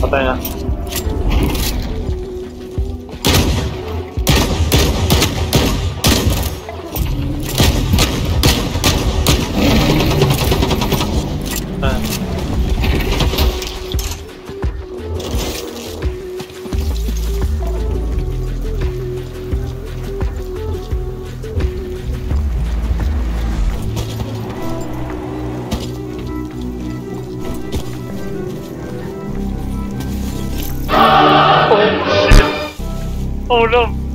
好大呀！Oh no!